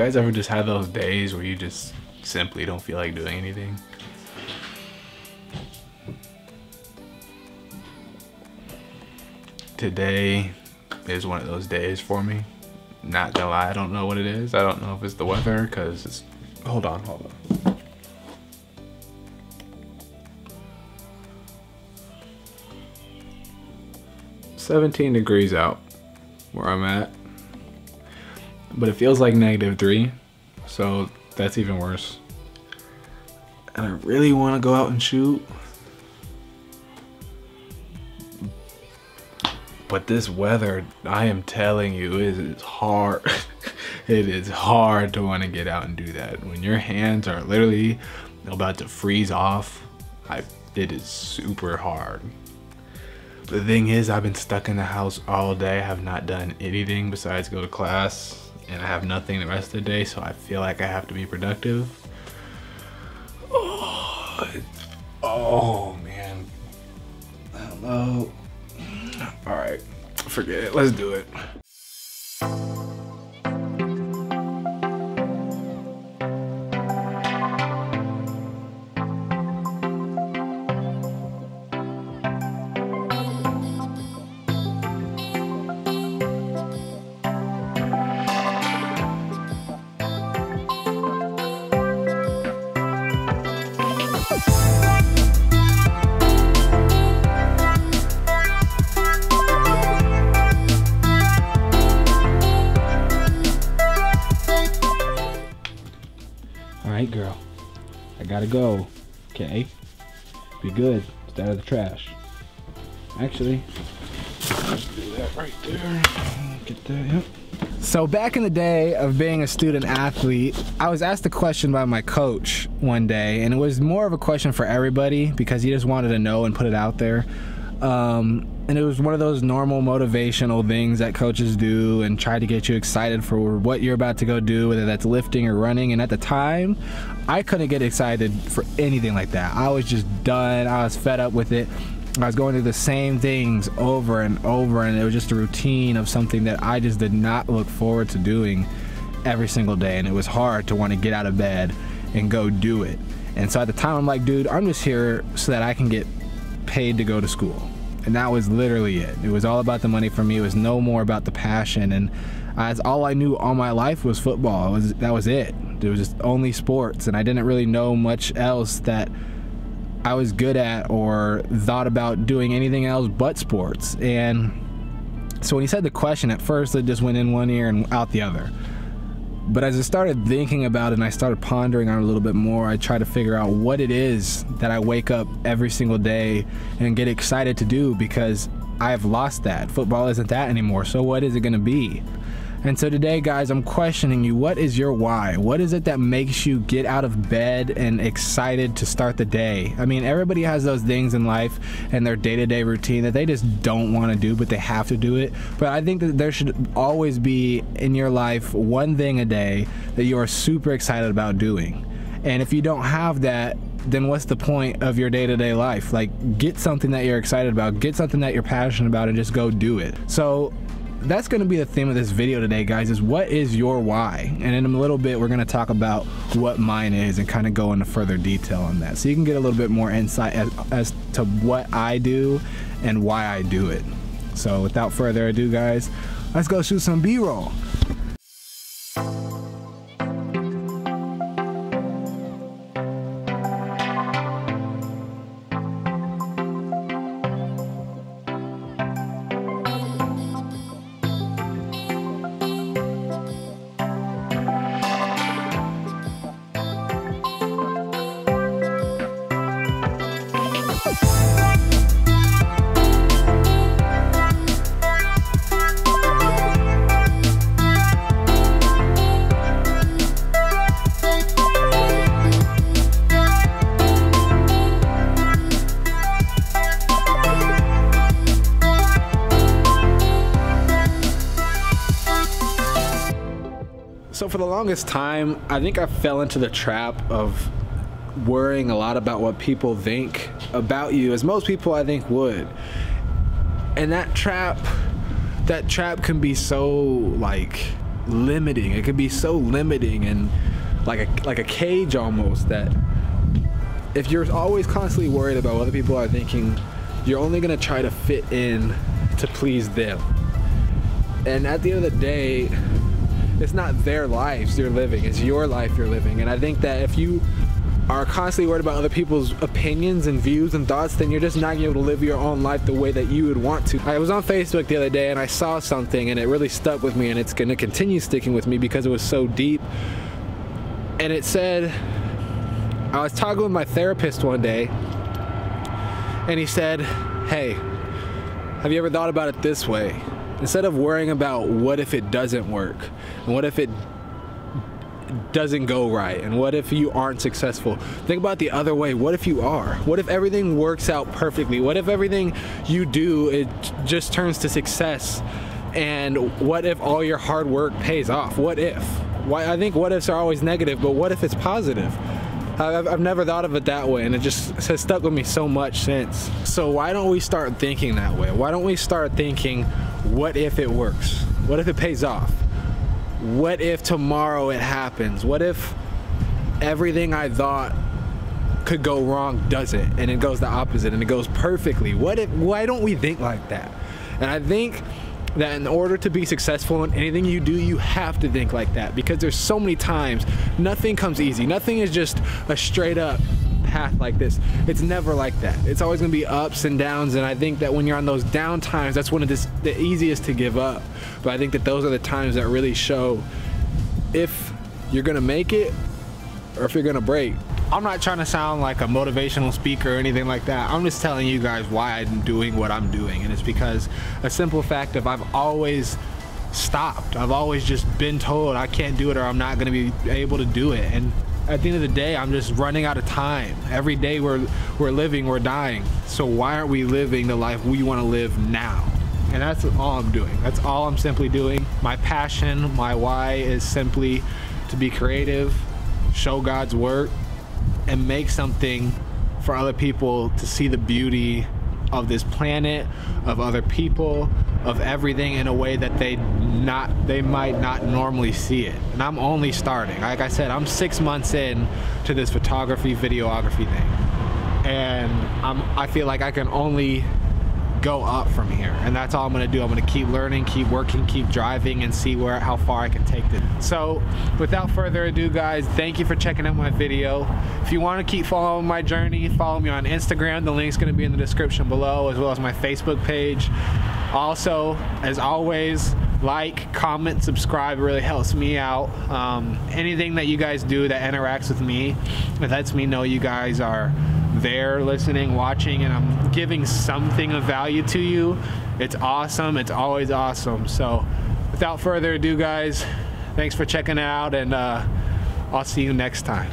Guys ever just have those days where you just simply don't feel like doing anything? Today is one of those days for me. Not gonna lie, I don't know what it is. I don't know if it's the weather, cause it's, hold on, hold on. 17 degrees out where I'm at. But it feels like negative three, so that's even worse. And I really want to go out and shoot. But this weather, I am telling you, it is hard. it is hard to want to get out and do that. When your hands are literally about to freeze off, I, it is super hard. The thing is, I've been stuck in the house all day. I have not done anything besides go to class and I have nothing the rest of the day, so I feel like I have to be productive. Oh, oh man. All right, forget it. Let's do it. Girl. I gotta go. Okay? Be good. Stay out of the trash. Actually, let's do that right there. Get that, yep. So back in the day of being a student athlete, I was asked a question by my coach one day, and it was more of a question for everybody because he just wanted to know and put it out there. Um, and it was one of those normal motivational things that coaches do and try to get you excited for what you're about to go do, whether that's lifting or running. And at the time, I couldn't get excited for anything like that. I was just done. I was fed up with it. I was going through the same things over and over, and it was just a routine of something that I just did not look forward to doing every single day. And it was hard to want to get out of bed and go do it. And so at the time, I'm like, dude, I'm just here so that I can get paid to go to school. And that was literally it. It was all about the money for me. It was no more about the passion. And as all I knew all my life was football. It was that was it. It was just only sports, and I didn't really know much else that I was good at or thought about doing anything else but sports. And so when he said the question, at first it just went in one ear and out the other. But as I started thinking about it and I started pondering on it a little bit more, I tried to figure out what it is that I wake up every single day and get excited to do because I've lost that. Football isn't that anymore. So what is it going to be? And so today, guys, I'm questioning you. What is your why? What is it that makes you get out of bed and excited to start the day? I mean, everybody has those things in life and their day to day routine that they just don't want to do, but they have to do it. But I think that there should always be in your life one thing a day that you are super excited about doing. And if you don't have that, then what's the point of your day-to-day life like get something that you're excited about get something that you're passionate about and just go do it so that's going to be the theme of this video today guys is what is your why? And in a little bit we're going to talk about what mine is and kind of go into further detail on that. So you can get a little bit more insight as, as to what I do and why I do it. So without further ado guys let's go shoot some b-roll So for the longest time, I think I fell into the trap of worrying a lot about what people think about you, as most people I think would. And that trap, that trap can be so like limiting. It can be so limiting and like a like a cage almost that if you're always constantly worried about what other people are thinking, you're only gonna try to fit in to please them. And at the end of the day, it's not their lives you're living, it's your life you're living. And I think that if you are constantly worried about other people's opinions and views and thoughts, then you're just not gonna be able to live your own life the way that you would want to. I was on Facebook the other day and I saw something and it really stuck with me and it's gonna continue sticking with me because it was so deep. And it said, I was talking with my therapist one day and he said, Hey, have you ever thought about it this way? Instead of worrying about what if it doesn't work and what if it doesn't go right and what if you aren't successful think about the other way. What if you are? What if everything works out perfectly? What if everything you do it just turns to success? And what if all your hard work pays off? What if? Why i think what ifs are always negative but what if it's positive? I've, I've never thought of it that way and it just has stuck with me so much since. So why don't we start thinking that way? Why don't we start thinking what if it works what if it pays off what if tomorrow it happens? What if everything I thought could go wrong doesn't and it goes the opposite and it goes perfectly? What if why don't we think like that? And I think that in order to be successful in anything you do, you have to think like that because there's so many times nothing comes easy. Nothing is just a straight up path like this. It's never like that. It's always gonna be ups and downs, and I think that when you're on those down times, that's when it's the easiest to give up. But I think that those are the times that really show if you're gonna make it or if you're gonna break. I'm not trying to sound like a motivational speaker or anything like that. I'm just telling you guys why I'm doing what I'm doing. And it's because a simple fact of I've always stopped. I've always just been told I can't do it or I'm not going to be able to do it. And at the end of the day, I'm just running out of time. Every day we're we're living, we're dying. So why aren't we living the life we want to live now? And that's all I'm doing. That's all I'm simply doing. My passion, my why is simply to be creative, show God's work, and make something for other people to see the beauty of this planet, of other people, of everything in a way that they not they might not normally see it. And I'm only starting. Like I said, I'm six months in to this photography, videography thing. And I'm I feel like I can only go up from here and that's all I'm gonna do I'm gonna keep learning keep working keep driving and see where how far I can take this so without further ado guys thank you for checking out my video if you want to keep following my journey follow me on Instagram the link's gonna be in the description below as well as my Facebook page also as always like comment subscribe really helps me out um, anything that you guys do that interacts with me it lets me know you guys are there listening, watching, and I'm giving something of value to you, it's awesome. It's always awesome. So, without further ado, guys, thanks for checking out, and uh, I'll see you next time.